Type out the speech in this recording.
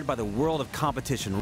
inspired by the world of competition.